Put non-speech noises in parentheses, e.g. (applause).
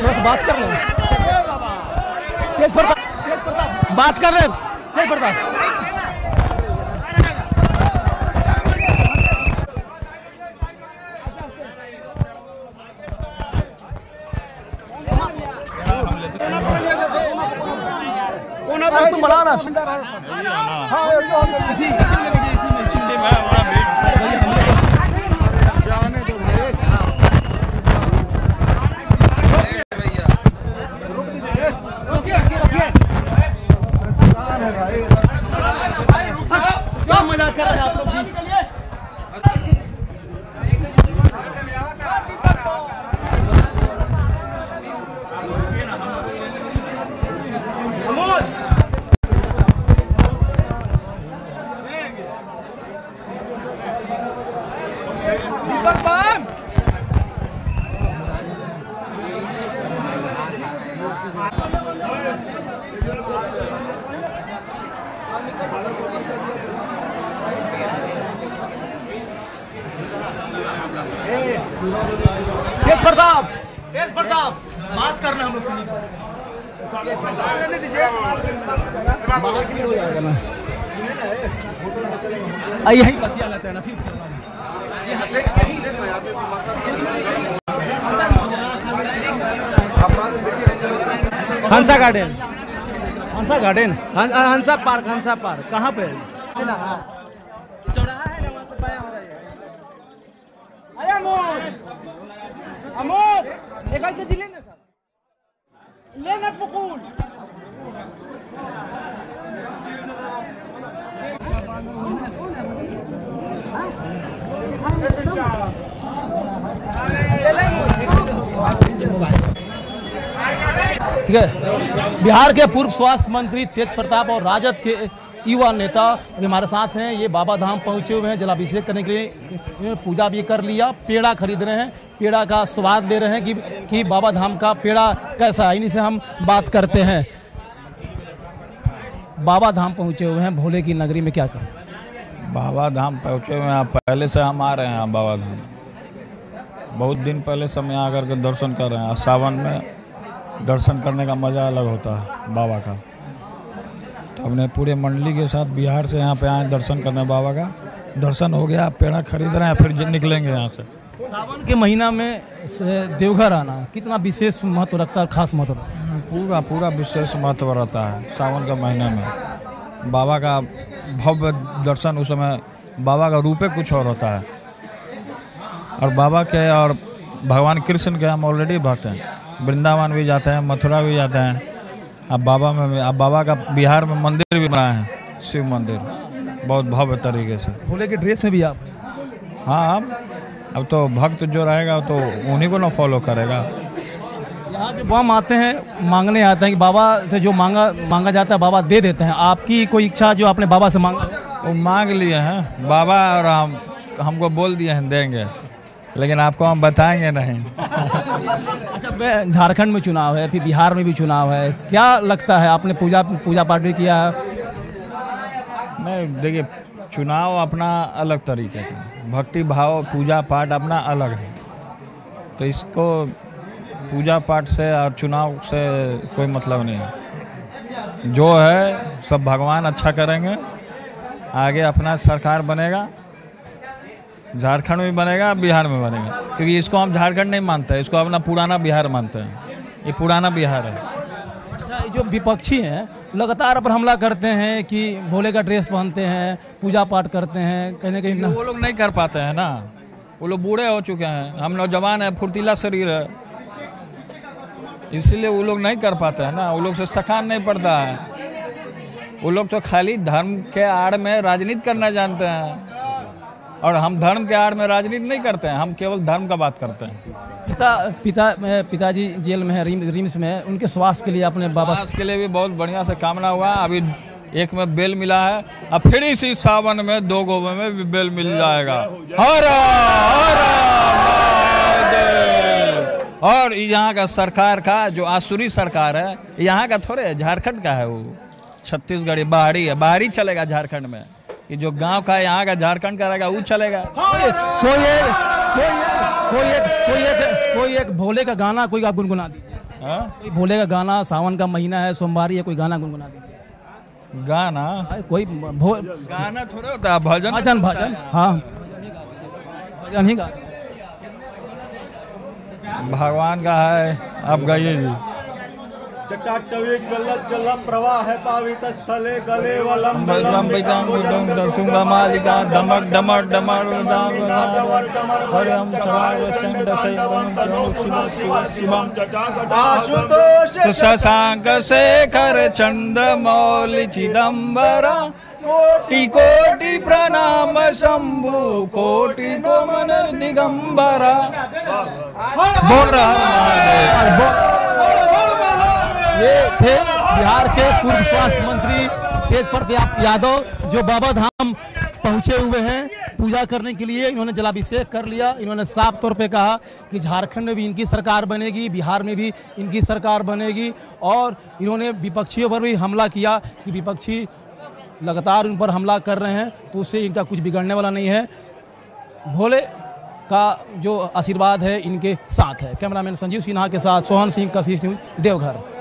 थोड़ा सा बात कर लो। तेज प्रताप। बात कर रहे। तेज प्रताप। तुम बुलाओ ना क्या मज़ाक कर रहे हैं आप लोग भी? तेज प्रताप तेज प्रताप बात करना हम लोग यही बतिया लेते हैं ना फिर Hansa garden. Hansa garden? Hansa park Hansa park. कहाँ पे है? चौराहा है ना वहाँ से बाया हो जाइए ठीक है। बिहार के पूर्व स्वास्थ्य मंत्री तेज प्रताप और राजद के युवा नेता अभी हमारे साथ हैं। ये बाबा धाम पहुँचे हुए हैं जलाभिषेक करने के लिए। इन्होंने पूजा भी कर लिया, पेड़ा खरीद रहे हैं। पेड़ा का स्वाद ले रहे हैं कि कि बाबा धाम का पेड़ा कैसा है। इन्हीं से हम बात करते हैं। बाबा धाम पहुँचे हुए हैं। भोले की नगरी में क्या करें? बाबा धाम पहुँचे हुए हैं। पहले से हम आ रहे हैं बाबा धाम। बहुत दिन पहले से हम यहाँ आकर के दर्शन कर रहे हैं। सावन में दर्शन करने का मज़ा अलग होता है बाबा का। हमने पूरे मंडली के साथ बिहार से यहाँ पे आए दर्शन करने बाबा का। दर्शन हो गया पेड़ा खरीद रहे हैं फिर निकलेंगे यहाँ से। सावन के महीना में से देवघर आना कितना विशेष महत्व रखता है खास महत्व? है? पूरा पूरा विशेष महत्व रहता है सावन के महीने में। बाबा का भव्य दर्शन उस समय बाबा का रूपे कुछ और होता है। और बाबा के और भगवान कृष्ण के हम ऑलरेडी भक्त हैं। वृंदावन भी जाते हैं मथुरा भी जाते हैं। अब बाबा में अब बाबा का बिहार में मंदिर भी बनाए हैं शिव मंदिर। बहुत भव्य तरीके से। भोले के ड्रेस में भी आप? हाँ अब तो भक्त जो रहेगा तो उन्हीं को ना फॉलो करेगा। यहाँ जो बम आते हैं मांगने आते हैं कि बाबा से जो मांगा मांगा जाता है बाबा दे देते हैं। आपकी कोई इच्छा जो आपने बाबा से मांगा? वो मांग लिए हैं। बाबा और हम हमको बोल दिए हैं देंगे। लेकिन आपको हम बताएँगे नहीं। (laughs) अच्छा मैं झारखंड में चुनाव है, फिर बिहार में भी चुनाव है। क्या लगता है, आपने पूजा पूजा पाठ भी किया है? नहीं देखिए, चुनाव अपना अलग तरीके का भक्ति भाव, पूजा पाठ अपना अलग है। तो इसको पूजा पाठ से और चुनाव से कोई मतलब नहीं है। जो है, सब भगवान अच्छा करेंगे, आगे अपना सरकार बनेगा। झारखंड में बनेगा बिहार में बनेगा। क्योंकि इसको हम झारखंड नहीं मानते इसको अपना पुराना बिहार मानते हैं। ये पुराना बिहार है। अच्छा जो विपक्षी हैं लगातार पर हमला करते हैं कि भोले का ड्रेस पहनते हैं पूजा पाठ करते हैं कहीं ना कहीं वो लोग नहीं कर पाते हैं ना। वो लोग बूढ़े हो चुके हैं। हम नौजवान हैं फुर्तीला शरीर है। इसलिए वो लोग नहीं कर पाते हैं ना। वो लोग से सखान नहीं पड़ता है। वो लोग तो खाली धर्म के आड़ में राजनीति करना जानते हैं। और हम धर्म के आड़ में राजनीति नहीं करते हैं हम केवल धर्म का बात करते हैं। पिता पिता पिताजी जेल में है रिम- रिम्स में है उनके स्वास्थ्य के लिए अपने बाबा बास के लिए भी बहुत बढ़िया से कामना हुआ अभी एक में बेल मिला है अब फिर इसी सावन में दो गो में भी बेल मिल जाएगा। हर हर। और यहाँ का सरकार का जो आसुरी सरकार है यहाँ का थोड़े झारखंड का है वो। छत्तीसगढ़ बाहरी है बाहरी चलेगा झारखंड में। कि जो गाँव का है, यहाँ का झारखंड का रहेगा वो चलेगा। कोई एक कोई एक कोई एक कोई एक कोई एक भोले का गाना कोई आप गुनगुना दीजिए। हाँ? कोई भोले का गाना सावन का महीना है सोमवारी है कोई गाना गुनगुना दीजिए। गाना? कोई भो गाना थोड़ा होता है भजन भजन भजन हाँ। भजन ही गा भगवान का है आप गाइए जी। चटाटवी गलत जल प्रवाह पावित स्थले गले धमक दाम हरिम शिवम आशुतोष शेखर चंद्र मौलि चिदम्बर कोटि कोटि प्रणाम शंभु कोटि कोमन दिगंबर बोल रहा है। ये थे बिहार के पूर्व स्वास्थ्य मंत्री तेज प्रताप यादव, जो बाबा धाम पहुँचे हुए हैं पूजा करने के लिए। इन्होंने जलाभिषेक कर लिया। इन्होंने साफ़ तौर पे कहा कि झारखंड में भी इनकी सरकार बनेगी, बिहार में भी इनकी सरकार बनेगी और इन्होंने विपक्षियों पर भी हमला किया कि विपक्षी लगातार उन पर हमला कर रहे हैं तो उससे इनका कुछ बिगड़ने वाला नहीं है। भोले का जो आशीर्वाद है, इनके साथ है। कैमरामैन संजीव सिन्हा के साथ सोहन सिंह, कशिश न्यूज़, देवघर।